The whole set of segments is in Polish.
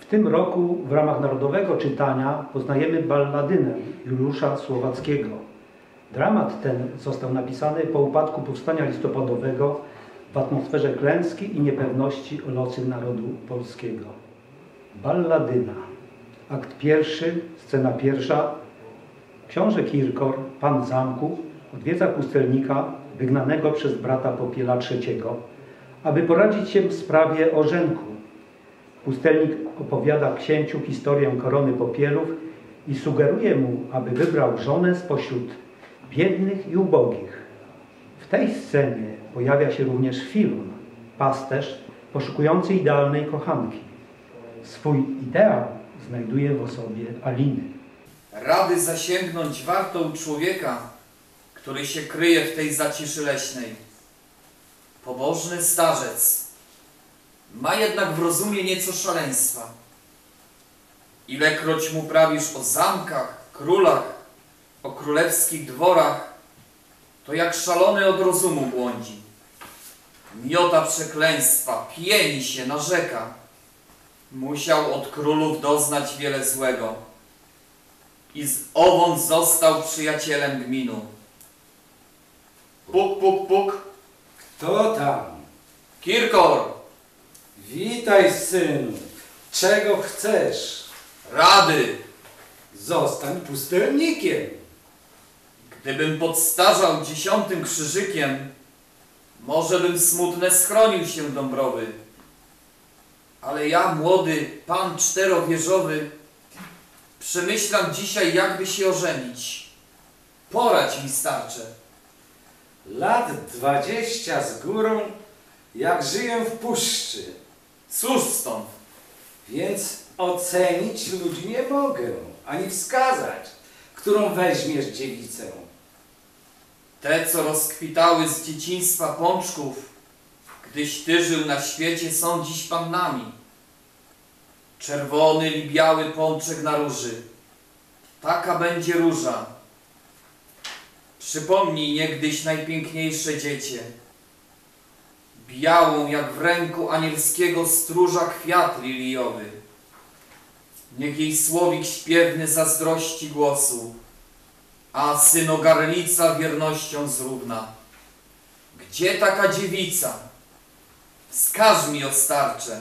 W tym roku w ramach narodowego czytania poznajemy balladynę Juliusza Słowackiego. Dramat ten został napisany po upadku powstania listopadowego w atmosferze klęski i niepewności o losy narodu polskiego. Balladyna. Akt pierwszy, scena pierwsza. Książę Kirkor, pan zamku, odwiedza pustelnika wygnanego przez brata Popiela III, aby poradzić się w sprawie orzenku. Pustelnik opowiada księciu historię korony Popielów i sugeruje mu, aby wybrał żonę spośród biednych i ubogich. W tej scenie pojawia się również film, pasterz poszukujący idealnej kochanki. Swój ideał znajduje w osobie Aliny. Rady zasięgnąć warto u człowieka, który się kryje w tej zaciszy leśnej. Pobożny starzec ma jednak w rozumie nieco szaleństwa. Ilekroć mu prawisz o zamkach, królach, o królewskich dworach, to jak szalony od rozumu błądzi. Miota przekleństwa, pieni się, narzeka. Musiał od królów doznać wiele złego i z ową został przyjacielem gminu. Puk, puk, puk. Kto tam? Kirkor, Witaj, synu. Czego chcesz? rady. Zostań pustelnikiem. Gdybym podstarzał dziesiątym krzyżykiem, może bym smutne schronił się Dąbrowy. Ale ja, młody pan czterowieżowy, przemyślam dzisiaj, jakby się ożenić. Porać mi starcze. Lat dwadzieścia z górą, jak żyję w puszczy, Cóż stąd? więc ocenić ludzi nie mogę, ani wskazać, którą weźmiesz dziewicę. Te, co rozkwitały z dzieciństwa pączków, gdyś ty żył na świecie, są dziś pannami. Czerwony li biały pączek na róży. Taka będzie róża. Przypomnij niegdyś najpiękniejsze dziecię. Białą jak w ręku anielskiego stróża kwiat liliowy. Niech jej słowik śpiewny zazdrości głosu a synogarlica wiernością zrówna. Gdzie taka dziewica? Wskaż mi o starcze.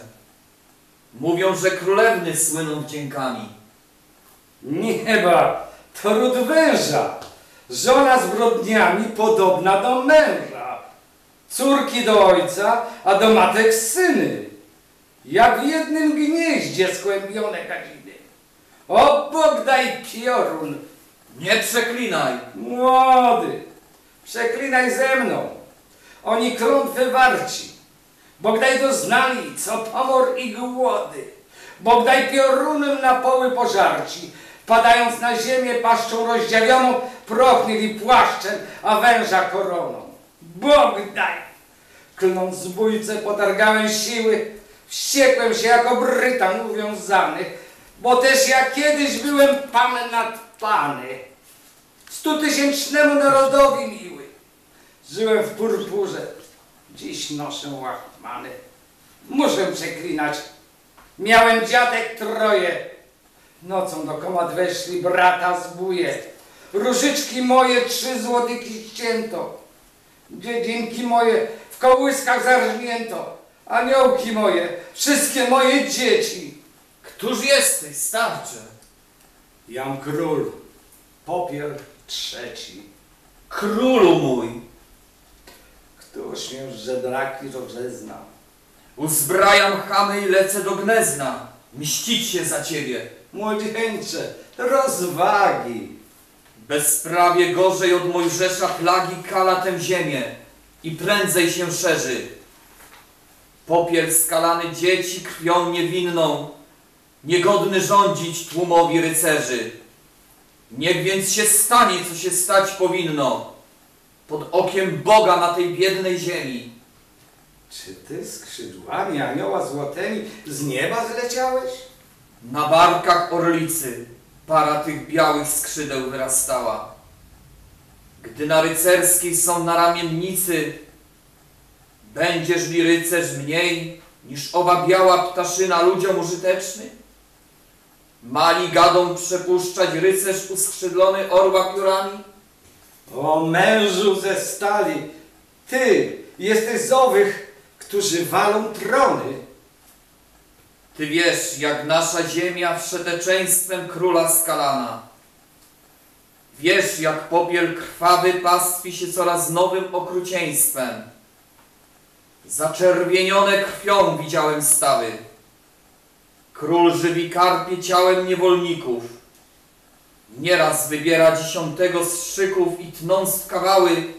Mówią, że królewny słyną wdziękami. Nieba, to ród węża, żona zbrodniami podobna do męża, córki do ojca, a do matek syny, jak w jednym gnieździe skłębione gadziny. O Bóg daj piorun, Nie przeklinaj! młody, przeklinaj ze mną, oni klątwy warci, Bogdaj doznali, co pomor i głody. Bogdaj piorunem na poły pożarci, padając na ziemię paszczą rozdziawioną, proch mieli płaszczem, a węża koroną. Bogdaj! Klnąc zbójce potargałem siły, wściekłem się jako Brytan uwiązany, bo też ja kiedyś byłem pan nad pany. Stutysięcznemu narodowi miły. Żyłem w purpurze, dziś noszę łachmany. Muszę przeklinać. Miałem dziadek troje. Nocą do komad weszli brata zbóje. Różyczki moje trzy złotyki ścięto. Dziedzinki moje w kołyskach zarżnięto. Aniołki moje, wszystkie moje dzieci. Któż jesteś, starcze? Jam król, popiel trzeci. Królu mój! Któż mnie z żebraki rozezna? Uzbrajam chamy i lecę do Gnezna. Mścić się za ciebie. Młodzieńcze, rozwagi. Bezprawie gorzej od Mojżesza plagi kala tę ziemię i prędzej się szerzy. Popiel skalany dzieci krwią niewinną, niegodny rządzić tłumowi rycerzy. Niech więc się stanie, co się stać powinno, pod okiem Boga na tej biednej ziemi. Czy ty skrzydłami anioła złotymi z nieba zleciałeś? Na barkach orlicy para tych białych skrzydeł wyrastała. Gdy na rycerskiej są na ramiennicy, będziesz li rycerz mniej niż owa biała ptaszyna ludziom użyteczny? Mali gadą przepuszczać rycerz uskrzydlony orła piórami? O mężu ze stali, ty jesteś z owych, którzy walą trony. Ty wiesz, jak nasza ziemia wszeteczeństwem króla skalana. Wiesz, jak popiel krwawy pastwi się coraz nowym okrucieństwem. Zaczerwienione krwią widziałem stawy. Król żywi karpie ciałem niewolników. Nieraz wybiera dziesiątego z szyków i tnąc w kawały,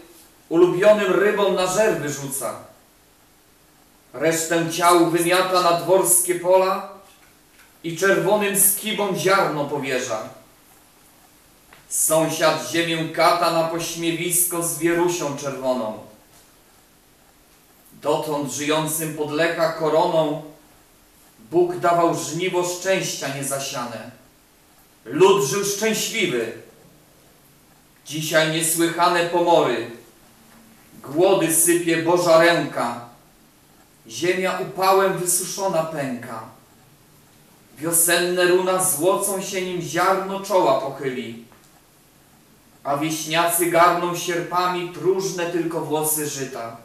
ulubionym rybom na żerby rzuca. Resztę ciał wymiata na dworskie pola i czerwonym skibom ziarno powierza. Sąsiad ziemię kata na pośmiewisko z wierusią czerwoną. Dotąd żyjącym podleka koroną Bóg dawał żniwo szczęścia niezasiane. Lud żył szczęśliwy. Dzisiaj niesłychane pomory. Głody sypie Boża ręka. Ziemia upałem wysuszona pęka. Wiosenne runa złocą się nim ziarno czoła pochyli. A wieśniacy garną sierpami próżne tylko włosy żyta.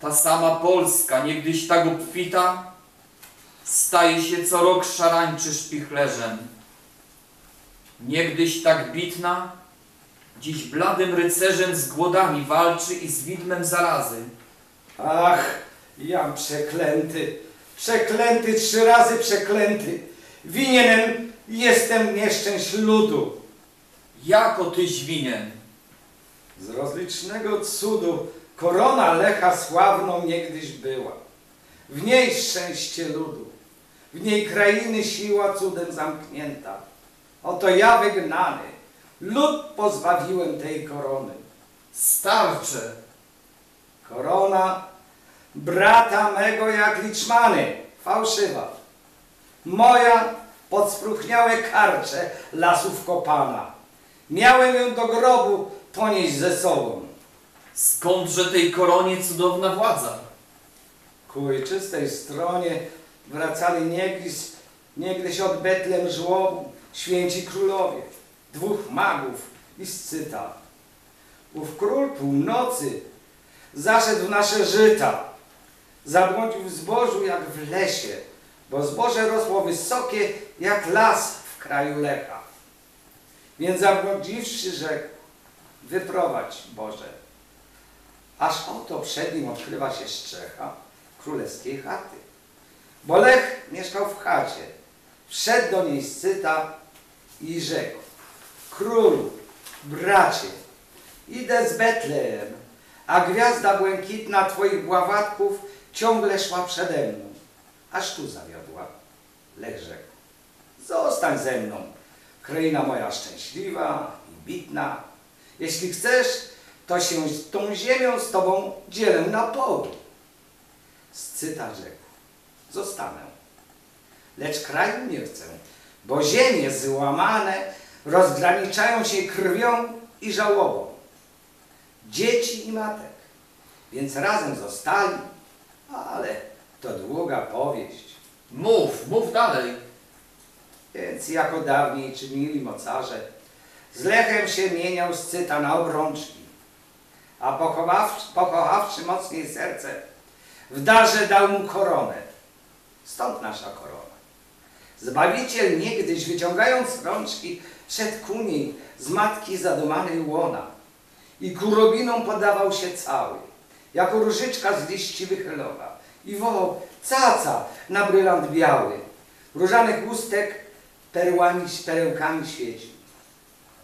Ta sama Polska, niegdyś tak obfita, staje się co rok szarańczy szpichlerzem. Niegdyś tak bitna, dziś bladym rycerzem z głodami walczy i z widmem zarazy. Ach, jam przeklęty, przeklęty, trzy razy przeklęty. Winienem jestem nieszczęść ludu. Jako tyś winien? Z rozlicznego cudu korona Lecha sławną niegdyś była. W niej szczęście ludu, w niej krainy siła cudem zamknięta. Oto ja wygnany, lud pozbawiłem tej korony. Starcze, Korona brata mego jak liczmany, fałszywa. Moja pod spróchniałe karcze lasów kopana. Miałem ją do grobu ponieść ze sobą. skądże tej koronie cudowna władza? Ku ojczystej stronie wracali niegdyś, niegdyś od Betlem żłobu święci królowie, dwóch magów i scyta. Ów król północy zaszedł w nasze żyta, zabłądził w zbożu jak w lesie, bo zboże rosło wysokie jak las w kraju Lecha. Więc zabłądziwszy rzekł, wyprowadź Boże. Aż oto przed nim odkrywa się strzecha królewskiej chaty. Bo Lech mieszkał w chacie. Wszedł do niej scyta i rzekł, królu, bracie, idę z Betlejem, a gwiazda błękitna twoich bławatków ciągle szła przede mną, aż tu zawiodła. Lech rzekł, zostań ze mną, kraina moja szczęśliwa i bitna. Jeśli chcesz, to się z tą ziemią z tobą dzielę na poły. Scyta rzekł, zostanę. Lecz kraju nie chcę, bo ziemie złamane rozgraniczają się krwią i żałobą. Dzieci i matek, więc razem zostali, ale to długa powieść. Mów, mów dalej. Więc jako dawniej czynili mocarze, z Lechem się mieniał Scyta na obrączki, a pokochawszy, pokochawszy mocniej serce, w darze dał mu koronę. Stąd nasza korona. Zbawiciel niegdyś, wyciągając rączki, szedł ku niej z matki zadumanej łona i ku robinom podawał się cały, jako różyczka z liści wychylowa i wołał caca na brylant biały, różanych chustek perłami, perełkami świecił.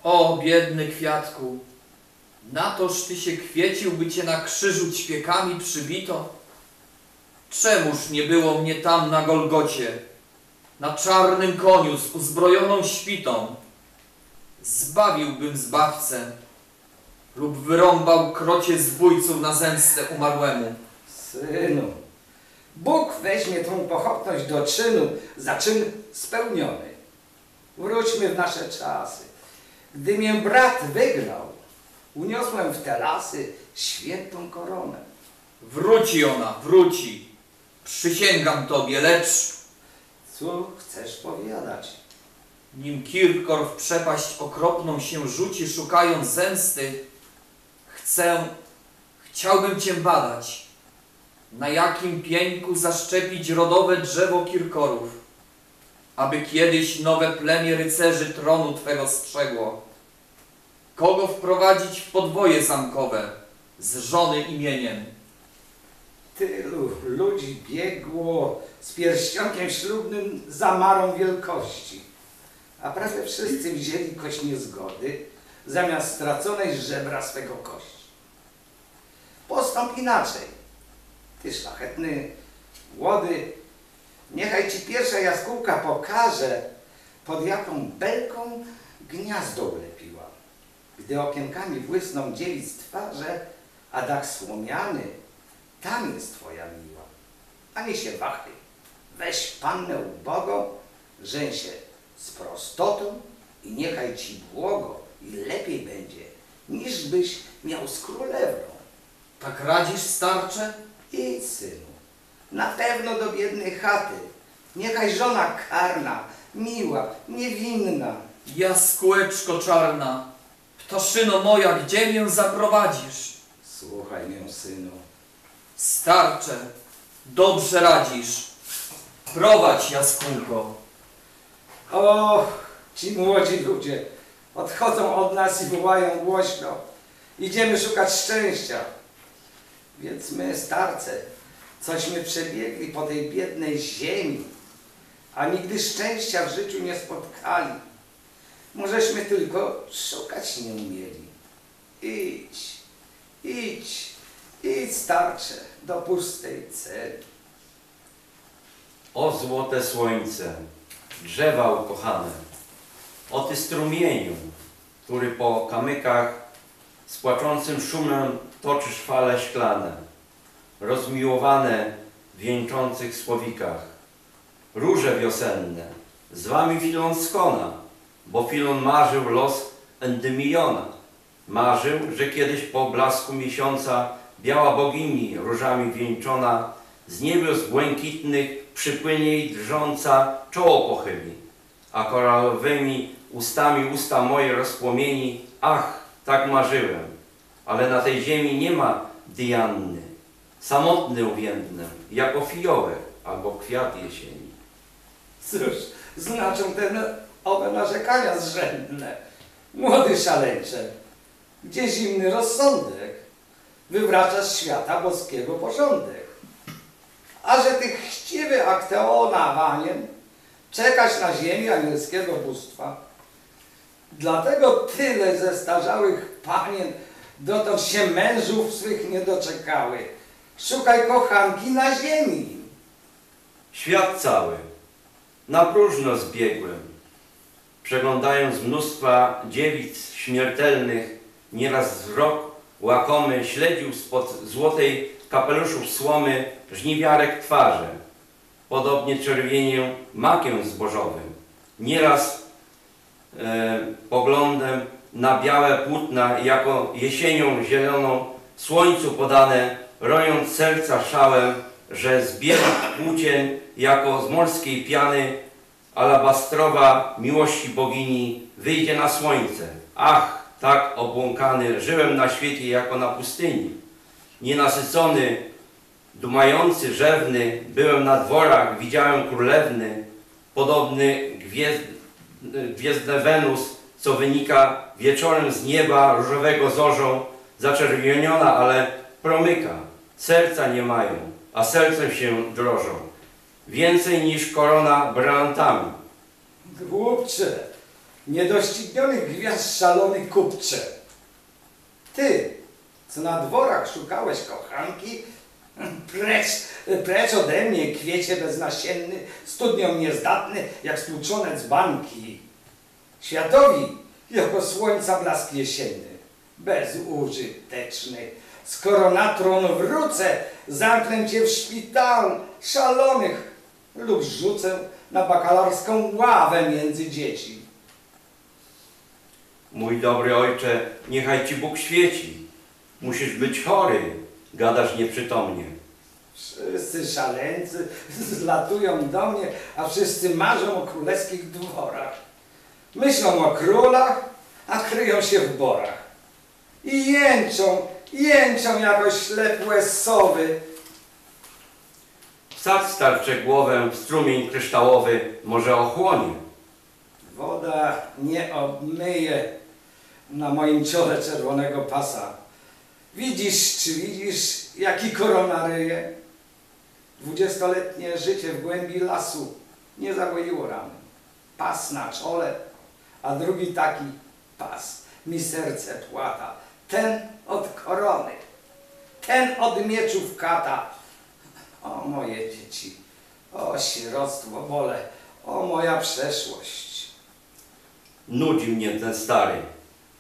O, biedny kwiatku, na toż ty się kwiecił, by cię na krzyżu ćwiekami przybito? Czemuż nie było mnie tam na Golgocie, na czarnym koniu z uzbrojoną świtą? Zbawiłbym zbawcę lub wyrąbał krocie zbójców na zemstę umarłemu. Synu, Bóg weźmie tą pochopność do czynu za czyn spełniony. Wróćmy w nasze czasy. Gdy mnie brat wygnał, uniosłem w te lasy świętą koronę. Wróci ona, wróci. Przysięgam tobie, lecz Co chcesz powiadać? Nim Kirkor w przepaść okropną się rzuci, szukając zemsty, chcę, chciałbym Cię badać, na jakim pieńku zaszczepić rodowe drzewo Kirkorów, aby kiedyś nowe plemię rycerzy tronu Twego strzegło. Kogo wprowadzić w podwoje zamkowe z żony imieniem? Tylu ludzi biegło z pierścionkiem ślubnym za marą wielkości, a prawie wszyscy wzięli kość niezgody zamiast straconej żebra swego kości. Postąp inaczej. Ty szlachetny, młody, niechaj ci pierwsza jaskółka pokaże, pod jaką belką gniazdo ulepiła. Gdy okienkami błysną dziewic twarze, a dach słomiany, tam jest twoja miła. A nie się wachy. Weź pannę ubogą, żeń się z prostotą i niechaj ci błogo i lepiej będzie, niż byś miał z królewną. Tak radzisz, starcze? Idź, synu, na pewno do biednej chaty. Niechaj żona karna, miła, niewinna. Jaskółeczko czarna, ptaszyno moja, gdzie mię zaprowadzisz? Słuchaj mnie, synu. Starcze, dobrze radzisz. Prowadź, jaskółko. O, ci młodzi ludzie odchodzą od nas i wołają głośno. Idziemy szukać szczęścia. Więc my, starce, cośmy przebiegli po tej biednej ziemi, a nigdy szczęścia w życiu nie spotkali. Możeśmy tylko szukać nie umieli. Idź, idź, idź, starcze, do pustej celi. O złote słońce, drzewa ukochane, o ty strumieniu, który po kamykach z płaczącym szumem toczysz fale szklane, rozmiłowane w wieńczących słowikach, róże wiosenne, z wami Filon skona, bo Filon marzył los Endymiliona. Marzył, że kiedyś po blasku miesiąca biała bogini różami wieńczona z niebios błękitnych przypłynie jej drżąca czoło pochyli, a koralowymi ustami usta moje rozpłomieni. Ach, tak marzyłem, ale na tej ziemi nie ma Dianny. Samotny uwiędnę, jako fiołek albo kwiat jesieni. Cóż, znaczą te owe narzekania zrzędne. Młody szaleńcze, gdzie zimny rozsądek? Wywracasz świata boskiego porządek. A że ty chciwy Akteona wanien, czekać na ziemi anielskiego bóstwa. Dlatego tyle zestarzałych panien dotąd się mężów swych nie doczekały. Szukaj kochanki na ziemi. Świat cały, na próżno zbiegłem, przeglądając mnóstwa dziewic śmiertelnych, nieraz wzrok łakomy śledził spod złotej kapeluszów słomy żniwiarek twarze, podobnie czerwienię makiem zbożowym. Nieraz e, poglądem na białe płótna, jako jesienią zieloną, słońcu podane, rojąc serca szałem, że z białych płócien, jako z morskiej piany, alabastrowa miłości bogini wyjdzie na słońce. Ach, tak obłąkany, żyłem na świecie jako na pustyni. Nienasycony, dumający, rzewny, byłem na dworach, widziałem królewny, podobny gwiezd, gwiezdne Wenus, co wynika wieczorem z nieba różowego zorzą, zaczerwieniona, ale promyka. Serca nie mają, a sercem się drożą. Więcej niż korona brylantami. Głupcze, niedościgniony gwiazd szalony kupcze. Ty, co na dworach szukałeś kochanki, precz, precz ode mnie, kwiecie beznasienny, studnią niezdatny, jak stłuczone dzbanki. Światowi, jako słońca blask jesienny, bezużyteczny. Skoro na tron wrócę, zamknę cię w szpital szalonych lub rzucę na bakalarską ławę między dzieci. Mój dobry ojcze, niechaj ci Bóg świeci. Musisz być chory, gadasz nieprzytomnie. Wszyscy szaleńcy zlatują do mnie, a wszyscy marzą o królewskich dworach. Myślą o królach, a kryją się w borach. I jęczą, jęczą jako ślepłe sowy. Wsadź starcze głowę w strumień kryształowy, może ochłonie. Woda nie obmyje na moim czole czerwonego pasa. Widzisz, czy widzisz, jaki korona ryje? Dwudziestoletnie życie w głębi lasu nie zagoiło rany. Pas na czole, a drugi taki pas mi serce płata. Ten od korony, ten od mieczów kata. O moje dzieci, o sieroctwo bole, o moja przeszłość. Nudzi mnie ten stary.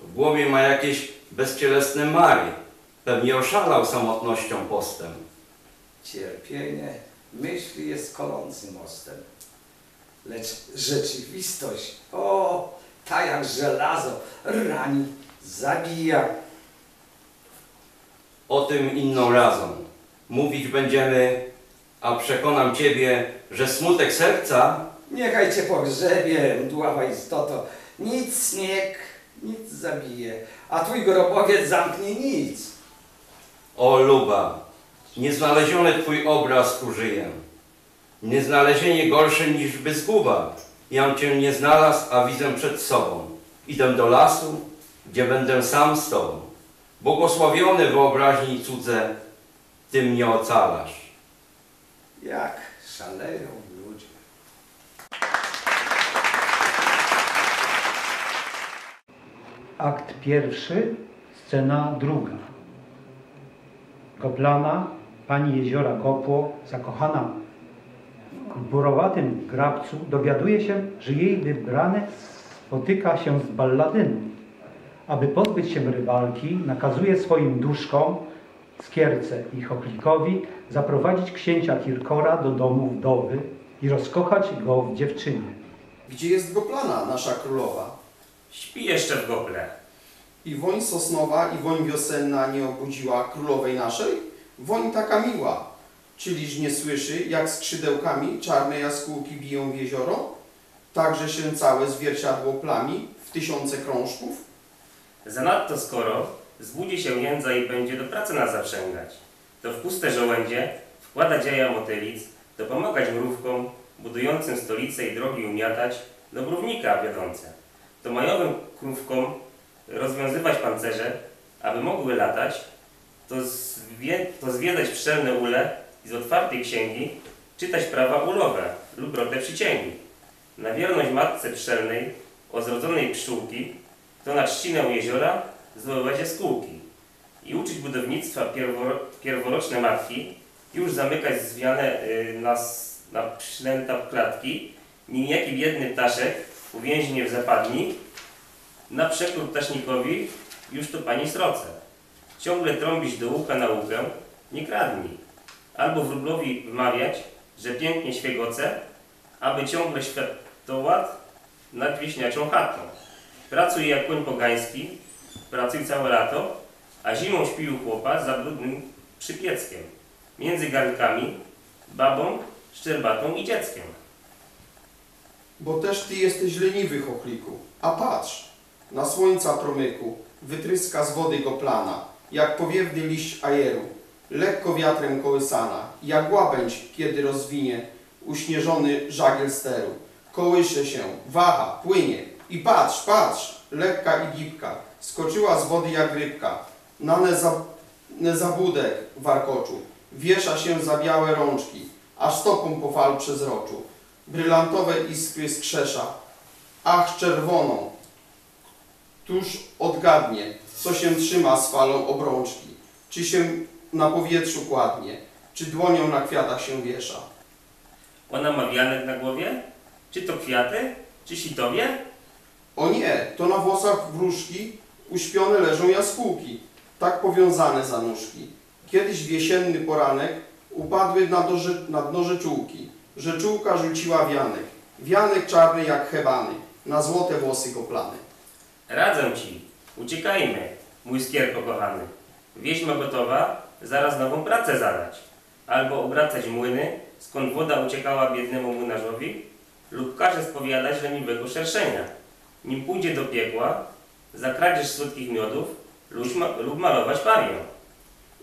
W głowie ma jakieś bezcielesne mary. Pewnie oszalał samotnością postem. Cierpienie myśli jest kolącym mostem. Lecz rzeczywistość, o, ta jak żelazo, rani, zabija. O tym inną razą. Mówić będziemy, a przekonam ciebie, że smutek serca Niechaj cię pogrzebie, mdława istoto. Nic śnieg, nic zabije, a twój grobowiec zamknie nic. O luba, nieznaleziony twój obraz użyję. Nieznalezienie gorsze niż by zguba. Jam cię nie znalazł, a widzę przed sobą. Idę do lasu, gdzie będę sam z tobą. Błogosławiony wyobraźni cudze, ty mnie ocalasz. Jak szaleją ludzie. Akt pierwszy, scena druga. Koplana, pani jeziora Kopło, zakochana w gburowatym grabcu, dowiaduje się, że jej wybrany spotyka się z balladynem. Aby pozbyć się rywalki, nakazuje swoim duszkom, Skierce i Chochlikowi, zaprowadzić księcia Kirkora do domu wdowy i rozkochać go w dziewczynie. Gdzie jest Goplana, nasza królowa? Śpi jeszcze w gople. I woń sosnowa i woń wiosenna nie obudziła królowej naszej? Woń taka miła. Czyliż nie słyszy, jak skrzydełkami czarne jaskółki biją w jezioro? Także się całe zwierciadło plami w tysiące krążków? Zanadto skoro zbudzi się jędza i będzie do pracy nas zaprzęgać, to w puste żołędzie wkładać jaja motylic, dopomagać mrówkom, budującym stolice i drogi umiatać, do mrównika wiodące, to majowym krówkom rozwiązywać pancerze, aby mogły latać, to, zwie, to zwiedzać pszczelne ule z otwartej księgi czytać prawa ulowe lub rotę przycięgi. Na wierność matce pszczelnej, o zrodzonej pszczółki, to na trzcinę jeziora zdobywać jaskółki i uczyć budownictwa pierworo, pierworoczne matki, już zamykać zwiane y, na, na przynęta klatki, nim jaki biedny ptaszek uwięźnie w zapadni, na przekór ptasznikowi już to pani sroce. Ciągle trąbić do ucha naukę, nie kradnij. Albo wróblowi wmawiać, że pięknie świegoce, aby ciągle światowad nad wieśniaczą chatą. Pracuj jak koń pogański, pracuj całe lato, a zimą śpi u chłopa za brudnym przypieckiem, między garnkami, babą, szczerbatą i dzieckiem. Bo też ty jesteś leniwy, chochliku. A patrz, na słońca promyku wytryska z wody Goplana, jak powiewny liść ajeru, lekko wiatrem kołysana, jak łabędź, kiedy rozwinie uśnieżony żagiel steru. Kołysze się, waha, płynie. I patrz, patrz, lekka i gibka, skoczyła z wody jak rybka, na neza, warkoczu, wiesza się za białe rączki, aż stopą po fal przezroczu. Brylantowe iskry skrzesza, ach czerwoną, Któż odgadnie, co się trzyma z falą obrączki? Czy się na powietrzu kładnie, czy dłonią na kwiatach się wiesza? Ona ma wianek na głowie? Czy to kwiaty? Czy sitowie? O nie, to na włosach wróżki uśpione leżą jaskółki, tak powiązane za nóżki. Kiedyś w jesienny poranek upadły na, do, na dno rzeczułki. Rzeczułka rzuciła wianek, wianek czarny jak hebany, na złote włosy goplany. Radzę ci, uciekajmy, mój skierko kochany. Wieś ma gotowa, zaraz nową pracę zadać. albo obracać młyny, skąd woda uciekała biednemu młynarzowi, lub każe spowiadać leniwego szerszenia, nim pójdzie do piekła, za kradzież słodkich miodów lub, ma, lub malować parię.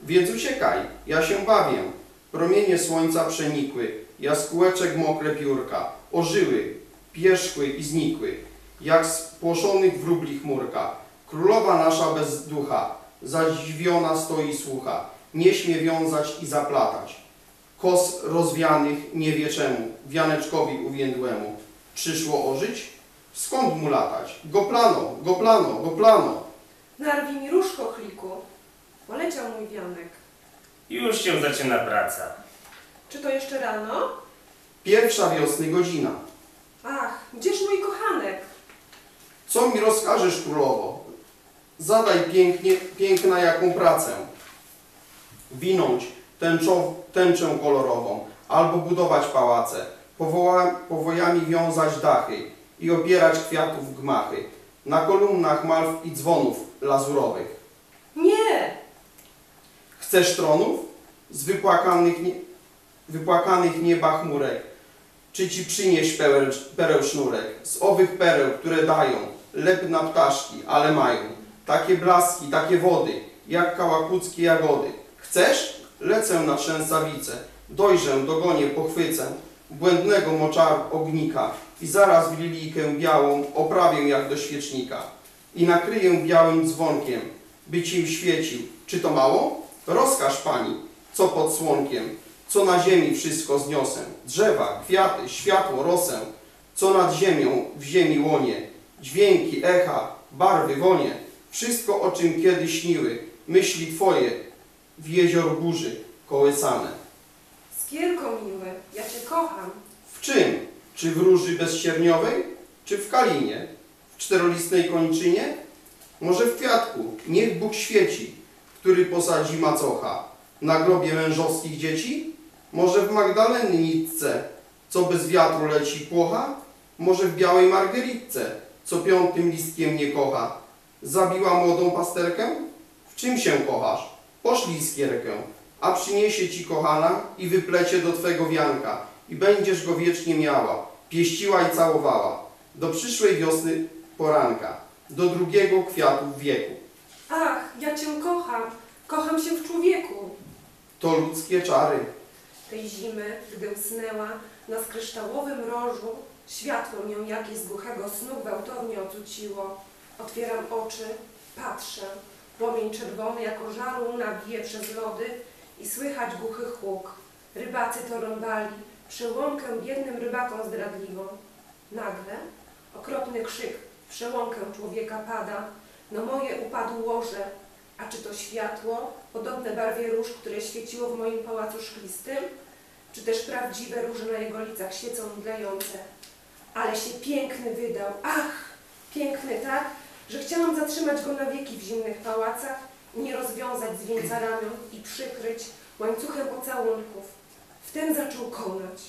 Więc uciekaj, ja się bawię. Promienie słońca przenikły, jaskółeczek mokre piórka, ożyły, pierzchły i znikły, jak spłoszonych wróbli chmurka. Królowa nasza bez ducha, zadziwiona stoi słucha, nie śmie wiązać i zaplatać. Kos rozwianych nie wie czemu, wianeczkowi uwiędłemu. Przyszło ożyć? Skąd mu latać? Goplano, goplano, goplano. Narwij mi różko, chliku. Poleciał mój wianek. Już się zaczyna praca. Czy to jeszcze rano? Pierwsza wiosny godzina. Ach, gdzież mój kochanek? Co mi rozkażesz, królowo? Zadaj pięknie, piękna jaką pracę. Winąć tęczow, tęczę kolorową, albo budować pałace, powoła, powojami wiązać dachy i opierać kwiatów gmachy, na kolumnach malw i dzwonów lazurowych. Nie! Chcesz tronów? Z wypłakanych, nie, wypłakanych nieba chmurek. Czy ci przynieść pereł, pereł sznurek? Z owych pereł, które dają lep na ptaszki, ale mają takie blaski, takie wody, jak kałakuckie jagody. Chcesz? Lecę na trzęsawice, dojrzę, dogonię, pochwycę błędnego moczar ognika i zaraz w lilijkę białą oprawię jak do świecznika i nakryję białym dzwonkiem, by ci świecił. Czy to mało? Rozkaż pani, co pod słonkiem, co na ziemi wszystko zniosę. Drzewa, kwiaty, światło, rosę, co nad ziemią w ziemi łonie. Dźwięki, echa, barwy, wonie, wszystko o czym kiedyś śniły, myśli twoje w jezior burzy kołysane. Skierko miły, ja cię kocham. W czym? Czy w róży bezsierniowej? Czy w kalinie? W czterolistnej kończynie? Może w kwiatku? Niech Bóg świeci, który posadzi macocha. Na grobie mężowskich dzieci? Może w Magdalennicce, co bez wiatru leci płocha? Może w białej margeritce, co piątym listkiem nie kocha? Zabiła młodą pasterkę? W czym się kochasz? Poszlij skierkę, a przyniesie ci kochana i wyplecie do twego wianka i będziesz go wiecznie miała, pieściła i całowała, do przyszłej wiosny poranka, do drugiego kwiatu wieku. Ach, ja cię kocham. Kocham się w człowieku. To ludzkie czary. Tej zimy, gdy usnęła, na skryształowym rożu światło mię jakieś z głuchego snu gwałtownie ocuciło. Otwieram oczy, patrzę. Płomień czerwony jako żaru łuna bije przez lody i słychać głuchy huk. Rybacy to rąbali, przełąkę biednym rybakom zdradliwą. Nagle okropny krzyk przełąkę człowieka pada, na moje upadł łoże, a czy to światło, podobne barwie róż, które świeciło w moim pałacu szklistym, czy też prawdziwe róże na jego licach świecą mdlejące? Ale się piękny wydał, ach, piękny tak, że chciałam zatrzymać go na wieki w zimnych pałacach nie rozwiązać z wieńca ramion i przykryć łańcuchem pocałunków. Wtem zaczął konać.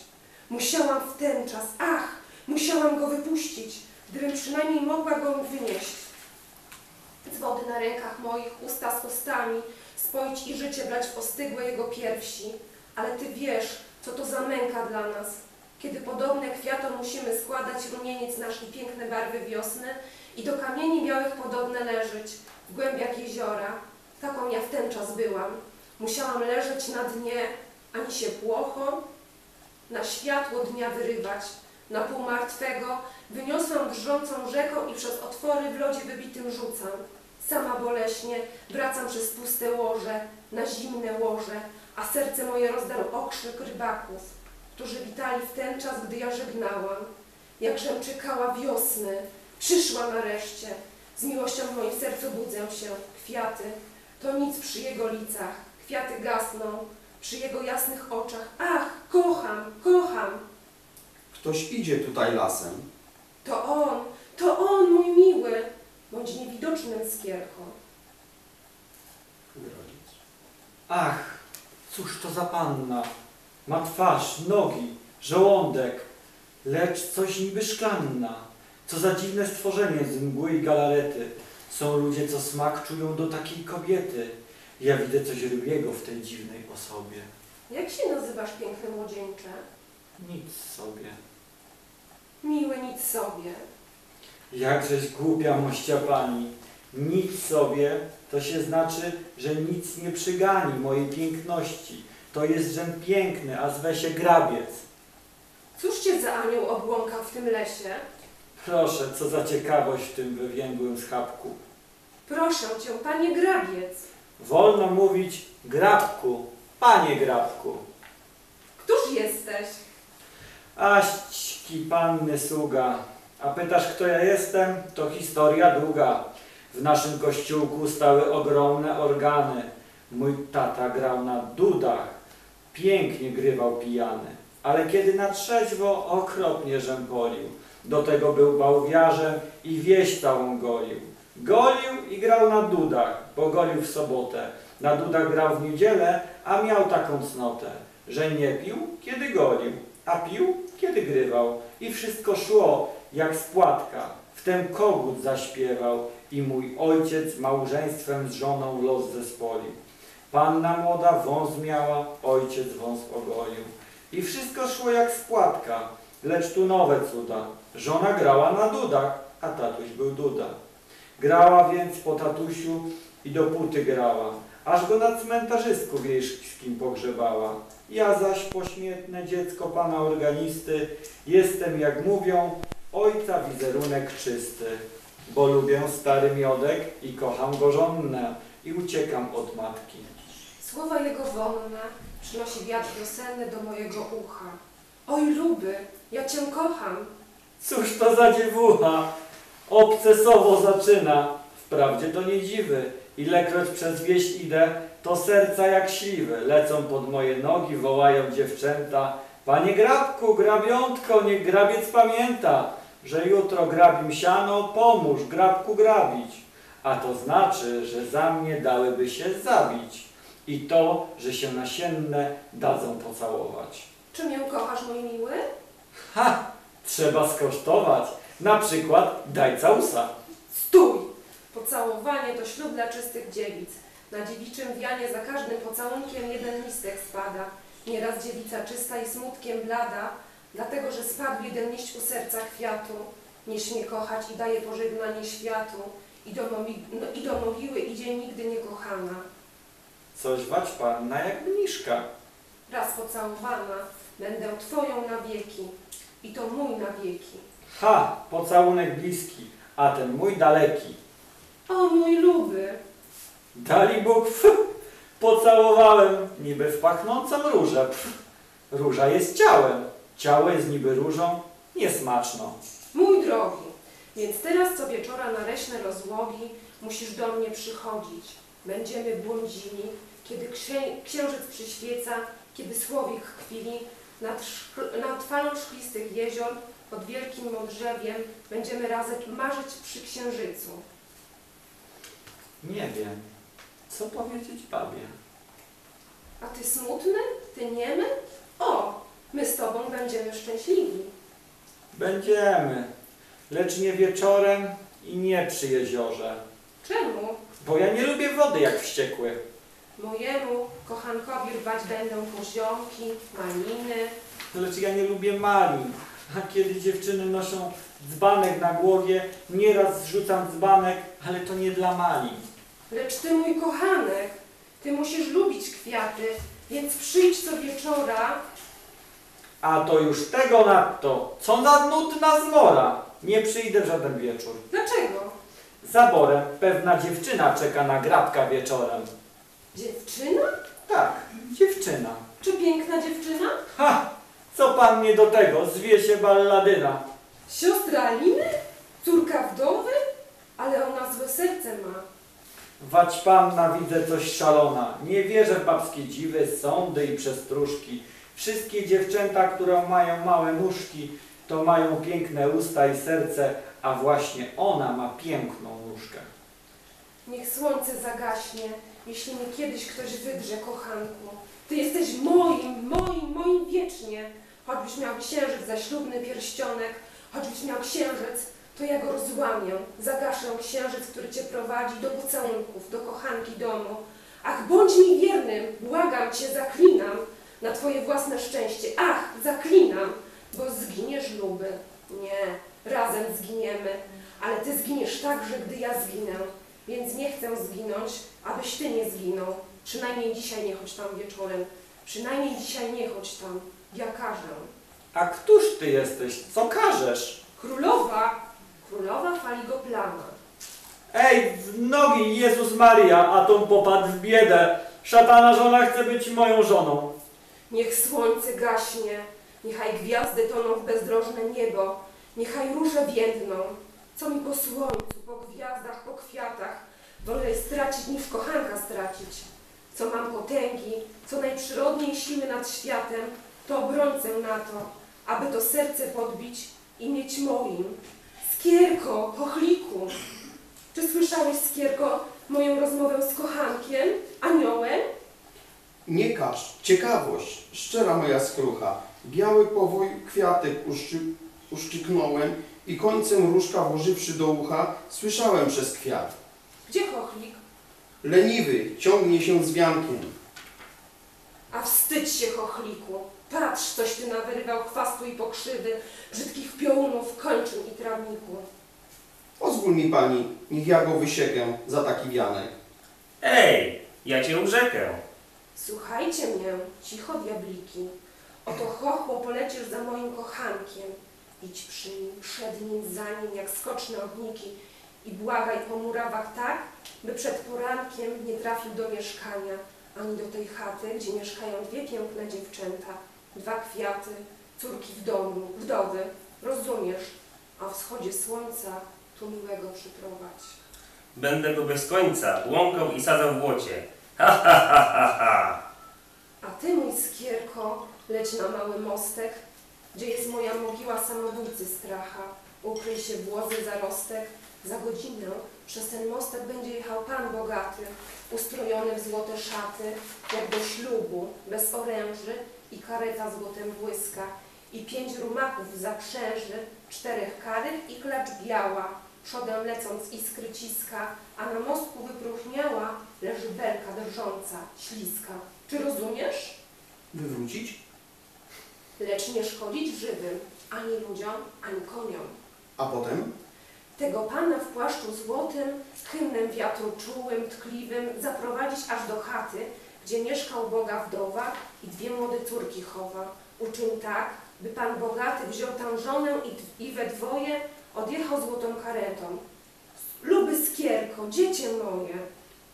Musiałam w ten czas, ach, musiałam go wypuścić, gdybym przynajmniej mogła go wynieść. Z wody na rękach moich, usta z ustami, spoić i życie brać w ostygłe jego piersi. Ale ty wiesz, co to za męka dla nas, kiedy podobne kwiatom musimy składać rumieniec nasz i piękne barwy wiosny i do kamieni białych podobne leżeć, w głębiach jeziora. Taką ja w ten czas byłam. Musiałam leżeć na dnie, ani się płocho, na światło dnia wyrywać. Na pół martwego wyniosłam drżącą rzeką i przez otwory w lodzie wybitym rzucam. Sama boleśnie wracam przez puste łoże, na zimne łoże, a serce moje rozdarł okrzyk rybaków, którzy witali w ten czas, gdy ja żegnałam. Jakżem czekała wiosny, przyszła nareszcie. Z miłością w moim sercu budzę się, kwiaty, to nic przy jego licach, kwiaty gasną, przy jego jasnych oczach. Ach, kocham, kocham! Ktoś idzie tutaj lasem. To on, to on, mój miły, bądź niewidocznym skierką. Ach, cóż to za panna? Ma twarz, nogi, żołądek, lecz coś niby szklanna. Co za dziwne stworzenie z mgły i galarety. Są ludzie, co smak czują do takiej kobiety. Ja widzę coś rybiego w tej dziwnej osobie. Jak się nazywasz, piękny młodzieńcze? Nic sobie. Miły nic sobie. Jakżeś głupia, mościa pani. Nic sobie, to się znaczy, że nic nie przygani mojej piękności. To jest żem piękny, a zwe się grabiec. Cóż cię za anioł obłąkał w tym lesie? Proszę, co za ciekawość w tym wywięgłym schabku. Proszę cię, panie grabiec. Wolno mówić grabku, panie grabku. Któż jesteś? Aśćki panny sługa, a pytasz kto ja jestem? To historia długa. W naszym kościółku stały ogromne organy. Mój tata grał na dudach, pięknie grywał pijany, ale kiedy na trzeźwo okropnie rzępolił. Do tego był bałwiarzem i wieś całą golił. Golił i grał na dudach, bo golił w sobotę. Na dudach grał w niedzielę, a miał taką cnotę, że nie pił, kiedy golił, a pił, kiedy grywał. I wszystko szło jak spłatka. Wtem kogut zaśpiewał i mój ojciec małżeństwem z żoną los zespolił. Panna młoda wąs miała, ojciec wąs ogolił. I wszystko szło jak spłatka, lecz tu nowe cuda. Żona grała na dudach, a tatuś był duda. Grała więc po tatusiu i dopóty grała, aż go na cmentarzysku wiejskim pogrzebała. Ja zaś pośmietne dziecko pana organisty jestem, jak mówią, ojca wizerunek czysty, bo lubię stary miodek i kocham go i uciekam od matki. Słowa jego wonne przynosi wiatr wiosenny do mojego ucha. Oj, luby, ja cię kocham. Cóż to za dziewucha? Obcesowo zaczyna. Wprawdzie to nie dziwy. Ilekroć przez wieś idę, to serca jak śliwy. Lecą pod moje nogi, wołają dziewczęta. Panie grabku, grabiątko, niech grabiec pamięta, że jutro grabim siano, pomóż grabku grabić. A to znaczy, że za mnie dałyby się zabić. I to, że się nasienne dadzą pocałować. Czy mię kochasz, mój miły? Ha! Trzeba skosztować. Na przykład daj całusa. Stój! Pocałowanie to ślub dla czystych dziewic. Na dziewiczym wianie za każdym pocałunkiem jeden listek spada. Nieraz dziewica czysta i smutkiem blada, dlatego że spadł jeden liść u serca kwiatu. Nie śmie kochać i daje pożegnanie światu. I do, no, I do mogiły idzie nigdy niekochana. Coś wać panna jak mniszka. Raz pocałowana, będę twoją na wieki. I to mój na wieki. Ha! Pocałunek bliski, a ten mój daleki. O mój luby! Dali Bóg, pf, pocałowałem, niby w pachnącą różę. Pf, róża jest ciałem, ciało jest niby różą, niesmaczną. Mój drogi, więc teraz co wieczora na leśne rozłogi musisz do mnie przychodzić. Będziemy błądzili, kiedy księ- księżyc przyświeca, kiedy słowik chwili, nad, nad falą szklistych jezior, pod wielkim modrzewiem będziemy razem marzyć przy księżycu. Nie wiem, co powiedzieć babie. A ty smutny? Ty niemy? O, my z tobą będziemy szczęśliwi. Będziemy, lecz nie wieczorem i nie przy jeziorze, Czemu? bo ja nie lubię wody jak wściekły. Mojemu kochankowi rwać będą poziomki, maliny, Lecz ja nie lubię malin, a kiedy dziewczyny noszą dzbanek na głowie, nieraz zrzucam dzbanek, ale to nie dla malin. Lecz ty, mój kochanek, ty musisz lubić kwiaty, więc przyjdź co wieczora. A to już tego nadto, co za nudna zmora. Nie przyjdę w żaden wieczór. Dlaczego? Zaborem pewna dziewczyna czeka na grabka wieczorem. Dziewczyna? Tak, dziewczyna. Czy piękna dziewczyna? Ha! Co pan mnie do tego? Zwie się balladyna. Siostra Aliny? Córka wdowy? Ale ona złe serce ma. Wać panna widzę coś szalona. Nie wierzę w babskie dziwy, sądy i przestróżki. Wszystkie dziewczęta, które mają małe nóżki, to mają piękne usta i serce, a właśnie ona ma piękną nóżkę. Niech słońce zagaśnie, jeśli mnie kiedyś ktoś wydrze, kochanku. Ty jesteś moim, moim, moim wiecznie. Choćbyś miał księżyc za ślubny pierścionek, choćbyś miał księżyc, to ja go rozłamię. Zagaszę księżyc, który cię prowadzi do pocałunków, do kochanki domu. Ach, bądź mi wiernym, błagam cię, zaklinam. na twoje własne szczęście. Ach, zaklinam, bo zginiesz luby. Nie, razem zginiemy, ale ty zginiesz także, gdy ja zginę. Więc nie chcę zginąć, abyś ty nie zginął. Przynajmniej dzisiaj nie chodź tam wieczorem. Przynajmniej dzisiaj nie chodź tam. Ja każę. A któż ty jesteś? Co każesz? Królowa, królowa Faligoplana. Ej, w nogi Jezus Maria, a tą popadł w biedę. Szatana żona chce być moją żoną. Niech słońce gaśnie, niechaj gwiazdy toną w bezdrożne niebo, niechaj róże więdną. Co mi po słońcu, po gwiazdach, po kwiatach, wolę stracić niż kochanka stracić. Co mam potęgi, co najprzyrodniej siły nad światem, to obrońcę na to, aby to serce podbić i mieć moim. Skierko, pochliku, czy słyszałeś, Skierko, moją rozmowę z kochankiem, aniołem? Nie każ, ciekawość, szczera moja skrucha. Biały powój kwiatek uszczy, uszczyknąłem i końcem różka włożywszy do ucha, słyszałem przez kwiat. Gdzie chochlik? Leniwy ciągnie się z wiankiem. A wstydź się, chochliku. Patrz, coś ty nawyrywał chwastu i pokrzywy, brzydkich piorunów, kończyn i trawniku. Pozwól mi pani, niech ja go wysiekę za taki wianek. Ej, ja cię urzekę. Słuchajcie mnie, cicho diabliki. Oto chochło polecisz za moim kochankiem. Idź przy nim, przed nim, za nim, jak skoczne ogniki i błagaj po murawach tak, by przed porankiem nie trafił do mieszkania, ani do tej chaty, gdzie mieszkają dwie piękne dziewczęta, dwa kwiaty, córki w domu, wdowy, rozumiesz, a wschodzie słońca tu miłego przyprowadź. Będę go bez końca łąkał i sadzał w błocie. Ha, ha, ha, ha, ha. A ty, mój skierko, leć na mały mostek, gdzie jest moja mogiła samobójcy stracha. Ukryj się w łozy zarostek. Za godzinę przez ten mostek będzie jechał pan bogaty, ustrojony w złote szaty, jak do ślubu, bez oręży i kareta złotem błyska. I pięć rumaków zaprzęży, czterech karet i klacz biała. Przodem lecąc iskry ciska, a na mostku wypróchniała leży belka drżąca, śliska. Czy rozumiesz? Wywrócić? Lecz nie szkodzić żywym, ani ludziom, ani koniom. A potem? Tego pana w płaszczu złotym, hymnem wiatru czułym, tkliwym, zaprowadzić aż do chaty, gdzie mieszkał Boga wdowa i dwie młode córki chowa. Uczyń tak, by pan bogaty wziął tam żonę i, i we dwoje odjechał złotą karetą. Luby skierko, dziecię moje,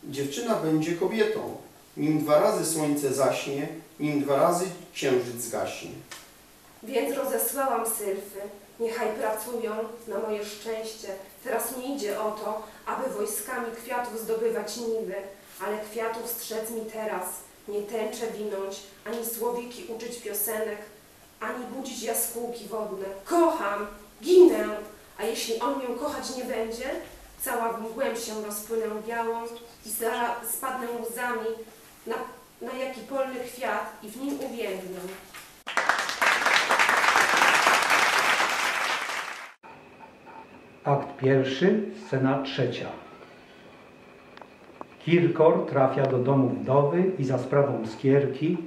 Dziewczyna będzie kobietą. Nim dwa razy słońce zaśnie, nim dwa razy księżyc zgaśnie. Więc rozesłałam sylfy, niechaj pracują na moje szczęście. Teraz nie idzie o to, aby wojskami kwiatów zdobywać niby, ale kwiatów strzec mi teraz, nie tęcze winąć, ani słowiki uczyć piosenek, ani budzić jaskółki wodne. Kocham, ginę, a jeśli on mnie kochać nie będzie, cała mgłę się rozpłynę białą i spadnę łzami na, na jaki polny kwiat i w nim uwiędnę. Akt pierwszy, scena trzecia. Kirkor trafia do domu wdowy i za sprawą Skierki,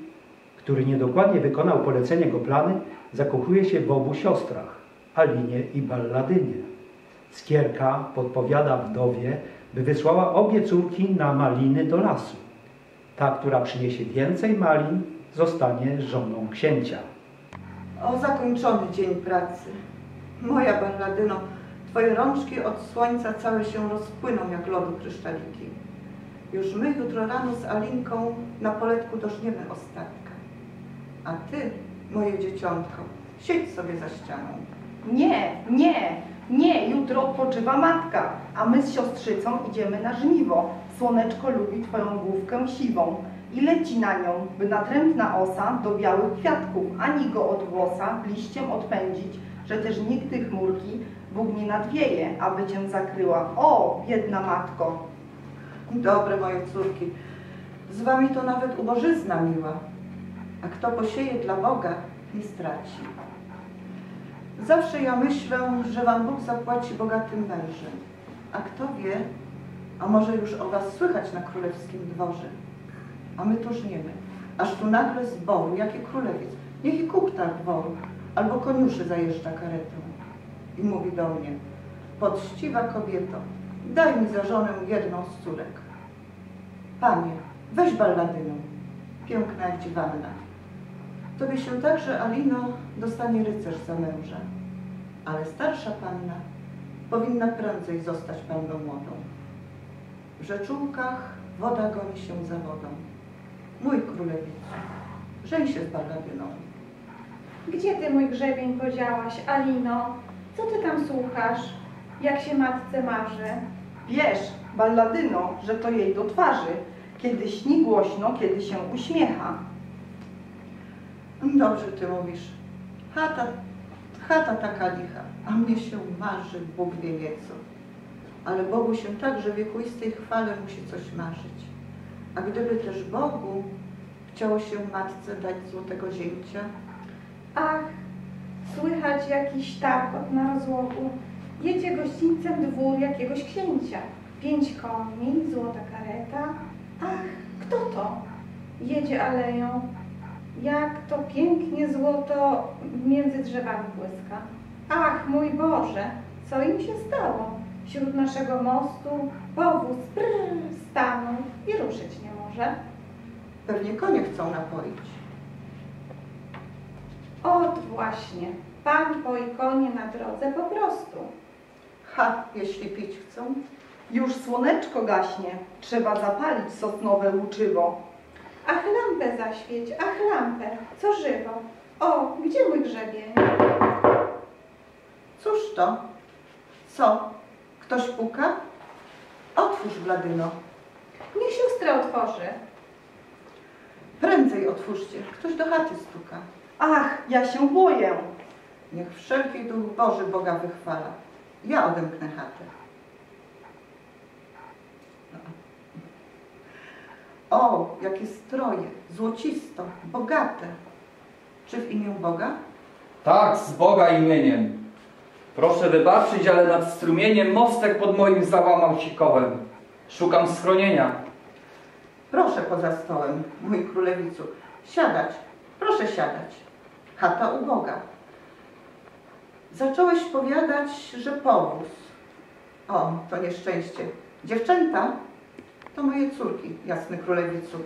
który niedokładnie wykonał polecenie go plany, zakochuje się w obu siostrach, Alinie i Balladynie. Skierka podpowiada wdowie, by wysłała obie córki na maliny do lasu. Ta, która przyniesie więcej malin, zostanie żoną księcia. O zakończony dzień pracy. Moja balladyno, twoje rączki od słońca całe się rozpłyną jak lodu kryształiki. Już my jutro rano z Alinką na poletku dożniemy ostatka. A ty, moje dzieciątko, siedź sobie za ścianą. Nie, nie, nie, jutro odpoczywa matka, a my z siostrzycą idziemy na żniwo. Słoneczko lubi twoją główkę siwą i leci na nią, by natrętna osa do białych kwiatków, ani go od włosa liściem odpędzić, że też nigdy chmurki Bóg nie nadwieje, aby cię zakryła. O, biedna matko! Dobre moje córki, z wami to nawet ubożyzna miła. A kto posieje dla Boga, nie straci. Zawsze ja myślę, że wam Bóg zapłaci bogatym mężem. A kto wie, a może już o was słychać na królewskim dworze. A my tu żniemy. Aż tu nagle z boru, jaki królewiec, niech i kuchta dworu, albo koniuszy zajeżdża karetą. I mówi do mnie, poczciwa kobieto, daj mi za żonę jedną z córek. Panie, weź balladynę, piękna jak dziwanna. Tobie się także, Alino, dostanie rycerz za męża, ale starsza panna powinna prędzej zostać panną młodą. W rzeczułkach woda goni się za wodą. Mój królewicu, żeń się z balladyną. Gdzie ty mój grzebień podziałaś, Alino? Co ty tam słuchasz? Jak się matce marzy? Wiesz, balladyno, że to jej do twarzy, kiedy śni głośno, kiedy się uśmiecha. Dobrze ty mówisz. Chata, chata taka licha, a mnie się marzy Bóg wie nieco. Ale Bogu się także w wiekuistej chwale musi coś marzyć. A gdyby też Bogu chciało się matce dać złotego zięcia, Ach, słychać jakiś tarkot na rozłogu. Jedzie gościńcem dwór jakiegoś księcia. Pięć koni, złota kareta. Ach, kto to? Jedzie aleją. Jak to pięknie złoto między drzewami błyska. Ach, mój Boże, co im się stało? Wśród naszego mostu powóz brrr, stanął i ruszyć nie może. pewnie konie chcą napoić. Ot właśnie, pan poi konie na drodze po prostu. Ha, jeśli pić chcą, Już słoneczko gaśnie, trzeba zapalić sosnowe łuczywo. Ach, lampę zaświeć, ach, lampę, co żywo. O, gdzie mój grzebień? cóż to? Co? Ktoś puka? Otwórz, Bladyno. Niech siostra otworzy. Prędzej otwórzcie, ktoś do chaty stuka. Ach, ja się boję. Niech wszelki duch Boży Boga wychwala. Ja odemknę chatę. O, jakie stroje, złocisto, bogate. Czy w imię Boga? Tak, z Boga imieniem. Proszę wybaczyć, ale nad strumieniem mostek pod moim załamał się kołem. Szukam schronienia. Proszę poza stołem, mój królewicu. Siadać, proszę siadać. Chata uboga. Zacząłeś powiadać, że powóz. O, to nieszczęście. Dziewczęta to moje córki, jasny królewicu.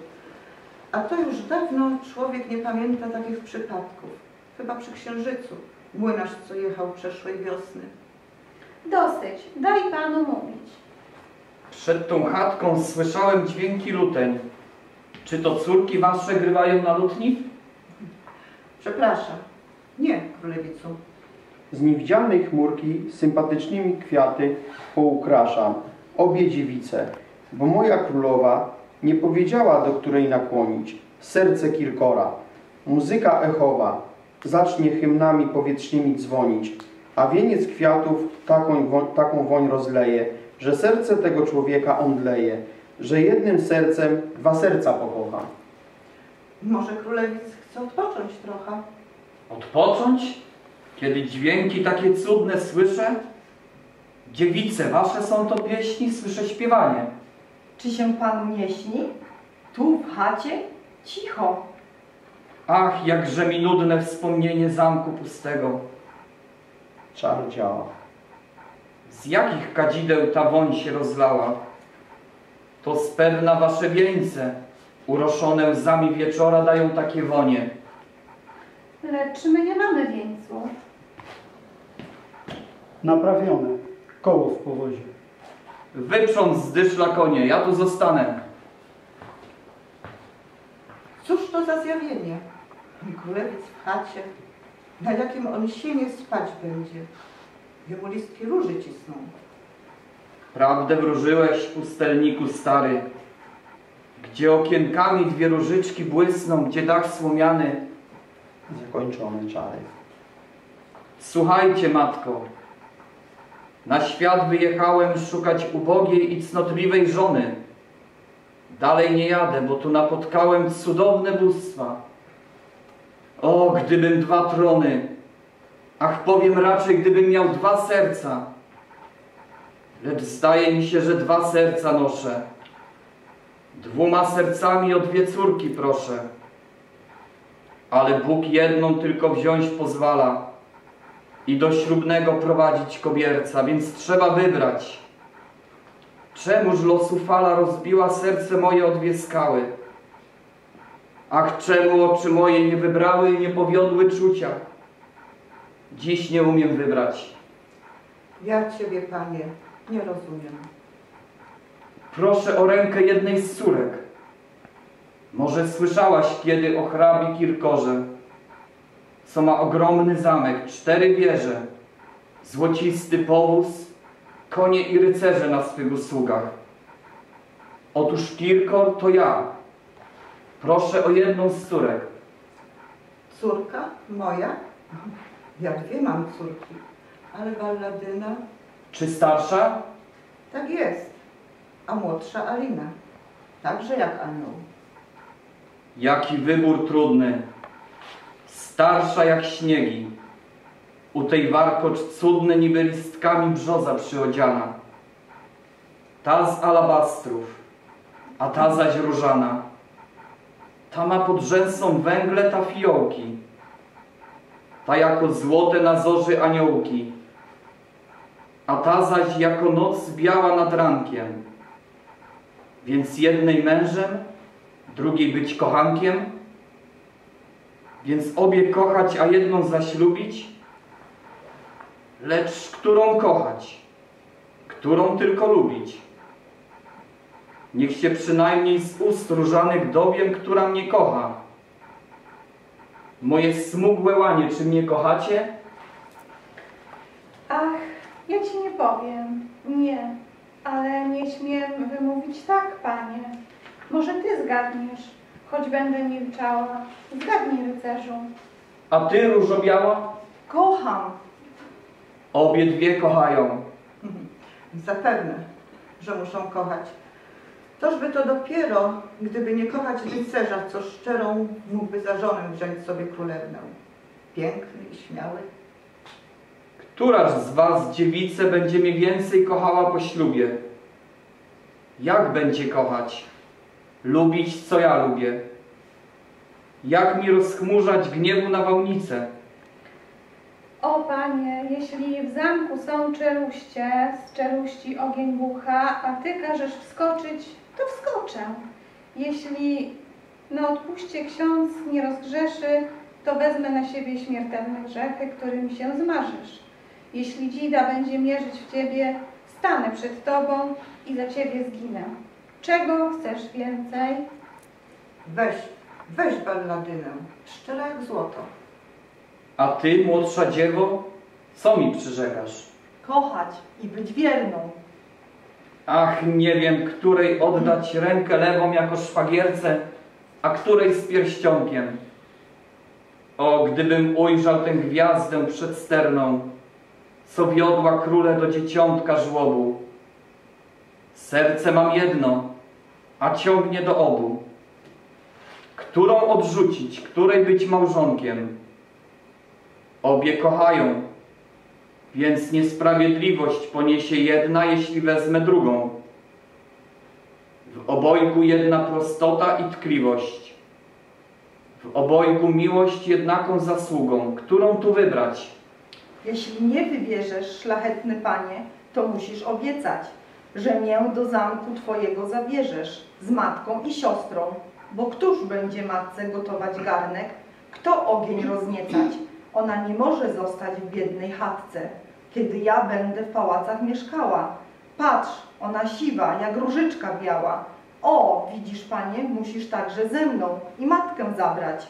A to już dawno człowiek nie pamięta takich przypadków. Chyba przy księżycu. Młynarz, co jechał przeszłej wiosny. Dosyć, daj panu mówić. Przed tą chatką słyszałem dźwięki luteń. Czy to córki wasze grywają na lutni? Przepraszam. Nie, królewicu. Z niewidzialnej chmurki sympatycznymi kwiaty poukraszam obie dziewice, bo moja królowa nie powiedziała, do której nakłonić serce kilkora. Muzyka echowa zacznie hymnami powietrznymi dzwonić, a wieniec kwiatów taką, wo- taką woń rozleje, że serce tego człowieka omdleje, że jednym sercem dwa serca pokocha. Może królewic chce odpocząć trochę? Odpocząć? Kiedy dźwięki takie cudne słyszę? Dziewice, wasze są to pieśni, słyszę śpiewanie. Czy się panu nie śni? Tu w chacie? Cicho. Ach, jakże mi nudne wspomnienie zamku pustego. Czar działa. Z jakich kadzideł ta woń się rozlała? To z pewna wasze wieńce, uroszone łzami wieczora dają takie wonie. Lecz my nie mamy wieńcu. Naprawione. Koło w powozie. Wyprząc z dyszla konie, ja tu zostanę. Cóż to za zjawienie? Królewic w chacie. Na jakim on sienie spać będzie? Jemu listki róży cisną. Prawdę wróżyłeś, pustelniku stary, gdzie okienkami dwie różyczki błysną, gdzie dach słomiany. Zakończone czary. Słuchajcie, matko, na świat wyjechałem szukać ubogiej i cnotliwej żony. Dalej nie jadę, bo tu napotkałem cudowne bóstwa. O, gdybym dwa trony, ach powiem raczej, gdybym miał dwa serca. Lecz zdaje mi się, że dwa serca noszę. Dwoma sercami o dwie córki proszę. ale Bóg jedną tylko wziąć pozwala i do ślubnego prowadzić kobierca, więc trzeba wybrać. Czemuż losu fala rozbiła serce moje o dwie skały? Ach, czemu oczy moje nie wybrały i nie powiodły czucia? Dziś nie umiem wybrać. Ja Ciebie, Panie, nie rozumiem. Proszę o rękę jednej z córek. Może słyszałaś kiedy o hrabi Kirkorze, co ma ogromny zamek, cztery wieże, złocisty powóz, konie i rycerze na swych usługach. Otóż Kirkor to ja. Proszę o jedną z córek. Córka moja? Ja dwie mam córki, ale balladyna Czy starsza? tak jest, a młodsza Alina, także jak anioł. Jaki wybór trudny. Starsza jak śniegi. U tej warkocz cudny niby listkami brzoza przyodziana. Ta z alabastrów, a ta zaś różana. Ta ma pod rzęsą węgle, ta fiołki. Ta jako złote na zorzy aniołki. A ta zaś jako noc biała nad rankiem. Więc jednej mężem, drugiej być kochankiem, więc obie kochać, a jedną zaś lubić? Lecz którą kochać? Którą tylko lubić? Niech się przynajmniej z ust różanych dowiem, która mnie kocha. Moje smugłe łanie, czy mnie kochacie? Ach, ja ci nie powiem. Nie, ale nie śmiem wymówić tak, panie. Może ty zgadniesz, choć będę milczała. Zgadnij, rycerzu. A ty, różo biała? Kocham. Obie dwie kochają. Zapewne, że muszą kochać. Tożby to dopiero, gdyby nie kochać rycerza, co szczerą mógłby za żonę wziąć sobie królewnę. Piękny i śmiały. Któraż z was, dziewice, będzie mnie więcej kochała po ślubie? Jak będzie kochać? Lubić, co ja lubię? Jak mi rozchmurzać gniewu nawałnicę? O panie, jeśli w zamku są czeluście, z czeluści ogień bucha, a ty każesz wskoczyć, to wskoczę. Jeśli na odpuście ksiądz nie rozgrzeszy, to wezmę na siebie śmiertelne grzechy, którymi się zmarzysz. Jeśli dzida będzie mierzyć w ciebie, stanę przed tobą i za ciebie zginę. Czego chcesz więcej? Weź, weź balladynę, szczera jak złoto. A ty, młodsza dziewo, co mi przyrzekasz? Kochać i być wierną. Ach, nie wiem, której oddać rękę lewą jako szwagierce, a której z pierścionkiem. O, gdybym ujrzał tę gwiazdę przed sterną, co wiodła króle do dzieciątka żłobu. Serce mam jedno, a ciągnie do obu. Którą odrzucić, której być małżonkiem? Obie kochają, więc niesprawiedliwość poniesie jedna, jeśli wezmę drugą. W obojgu jedna prostota i tkliwość. W obojgu miłość jednaką zasługą. Którą tu wybrać? Jeśli nie wybierzesz, szlachetny panie, to musisz obiecać, że mię do zamku twojego zabierzesz z matką i siostrą, bo któż będzie matce gotować garnek, kto ogień rozniecać? Ona nie może zostać w biednej chatce, kiedy ja będę w pałacach mieszkała. Patrz, ona siwa, jak różyczka biała. O, widzisz, panie, musisz także ze mną i matkę zabrać.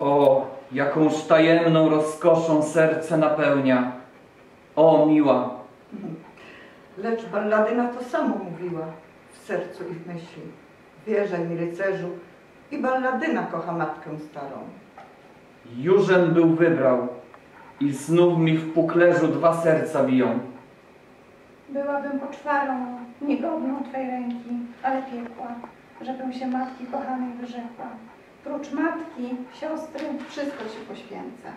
O, jakąż tajemną rozkoszą serce napełnia. O, miła, Lecz balladyna to samo mówiła w sercu i w myśli. Wierzę mi, rycerzu, i balladyna kocha matkę starą. jużem był wybrał i znów mi w puklerzu dwa serca biją. Byłabym poczwarą, niegodną Twej ręki, ale piekła, żebym się matki kochanej wyrzekła. Prócz matki, siostry, wszystko Ci poświęcę.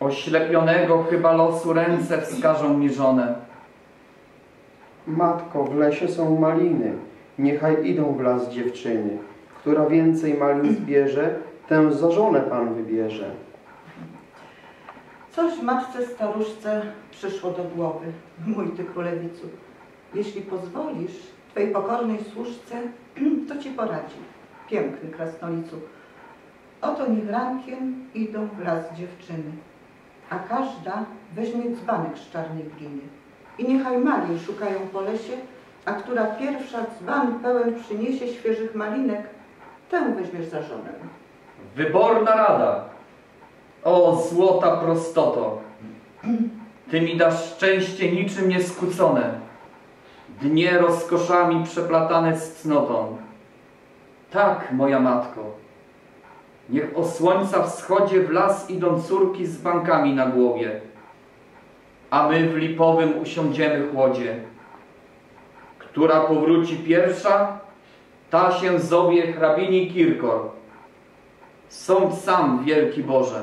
Oślepionego chyba losu ręce wskażą mi żonę. Matko, w lesie są maliny. Niechaj idą w las dziewczyny. Która więcej malin zbierze, tę za żonę pan wybierze. Coś matce staruszce przyszło do głowy, mój ty królewicu. Jeśli pozwolisz, twej pokornej służce, to ci poradzi, piękny krasnolicu. Oto niech rankiem idą w las dziewczyny, a każda weźmie dzbanek z czarnej gliny. I niechaj malin szukają po lesie, a która pierwsza dzban pełen przyniesie świeżych malinek, tę weźmiesz za żonę. Wyborna rada. O złota prostoto. Ty mi dasz szczęście niczym nieskłócone. Dnie rozkoszami przeplatane z cnotą. Tak, moja matko. Niech o słońca wschodzie w las idą córki z bankami na głowie, a my w lipowym usiądziemy chłodzie. Która powróci pierwsza, ta się zowie hrabini Kirkor. Sąd sam, wielki Boże.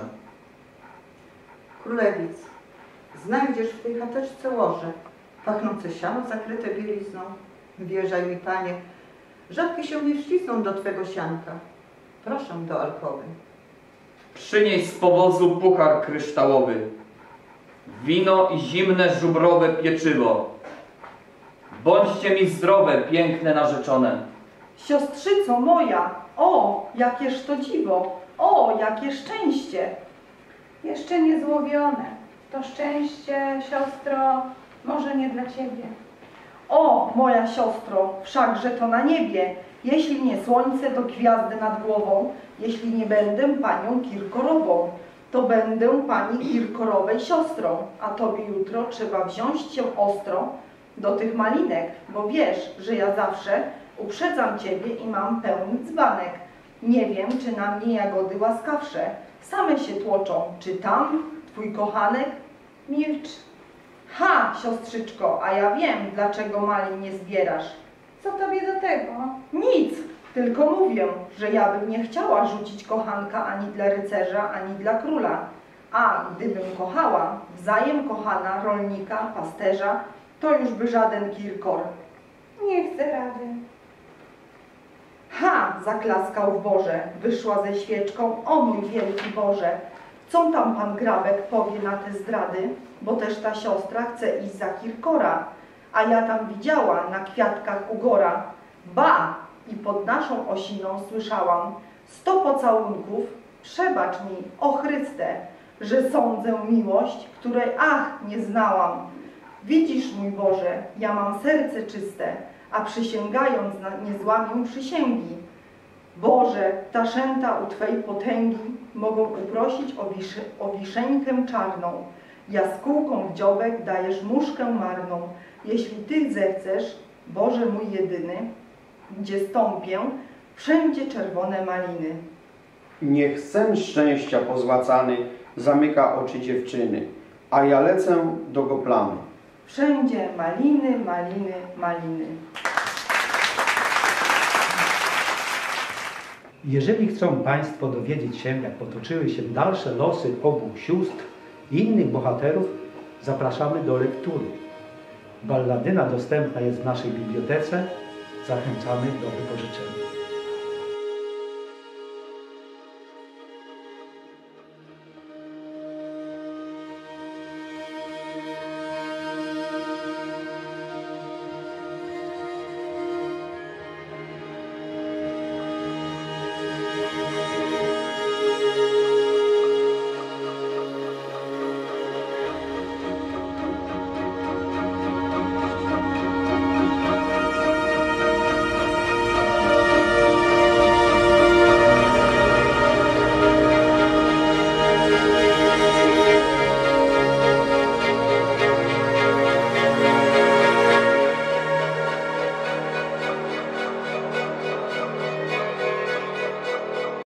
Królewic, znajdziesz w tej chateczce łoże, pachnące siano zakryte bielizną. Wierzaj mi, panie, żabki się nie ścisną do twego sianka. Proszę do alkowy. Przynieś z powozu puchar kryształowy, wino i zimne żubrowe pieczywo. Bądźcie mi zdrowe, piękne narzeczone. Siostrzyco moja, o, jakież to dziwo, o, jakie szczęście. Jeszcze nie złowione. To szczęście, siostro, może nie dla ciebie. O, moja siostro, wszakże to na niebie. Jeśli nie słońce, to gwiazdy nad głową. Jeśli nie będę panią Kirkorową, to będę pani Kirkorowej siostrą. A tobie jutro trzeba wziąć się ostro do tych malinek, bo wiesz, że ja zawsze uprzedzam ciebie i mam pełny dzbanek. Nie wiem, czy na mnie jagody łaskawsze same się tłoczą. Czy tam twój kochanek? Milcz. Ha, siostrzyczko, a ja wiem, dlaczego malin nie zbierasz. Co tobie do tego? Nic, tylko mówię, że ja bym nie chciała rzucić kochanka ani dla rycerza, ani dla króla. A gdybym kochała, wzajem kochana rolnika, pasterza, to już by żaden kirkor. Nie chcę rady. Ha, zaklaskał w Boże, wyszła ze świeczką, o mój wielki Boże. Co tam pan Grabek powie na te zdrady, bo też ta siostra chce iść za Kirkora, a ja tam widziała na kwiatkach ugora. Ba! I pod naszą osiną słyszałam sto pocałunków, przebacz mi, o Chryste, że sądzę miłość, której ach, nie znałam. Widzisz, mój Boże, ja mam serce czyste, a przysięgając nie złamię przysięgi. Boże, ptaszęta u Twej potęgi mogą uprosić o, wisze, o wiszeńkę czarną. Jaskółką w dziobek dajesz muszkę marną. Jeśli Ty zechcesz, Boże mój jedyny, gdzie stąpię, wszędzie czerwone maliny. Niech sen szczęścia pozłacany zamyka oczy dziewczyny, a ja lecę do Goplany. Wszędzie maliny, maliny, maliny. Jeżeli chcą Państwo dowiedzieć się, jak potoczyły się dalsze losy obu sióstr i innych bohaterów, zapraszamy do lektury. Balladyna dostępna jest w naszej bibliotece. Zachęcamy do wypożyczenia.